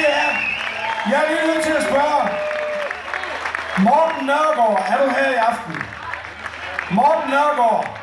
det er, Jeg er lige nødt til at spørge. Morten Nørgaard, er du her i aften? Morten Nørgaard,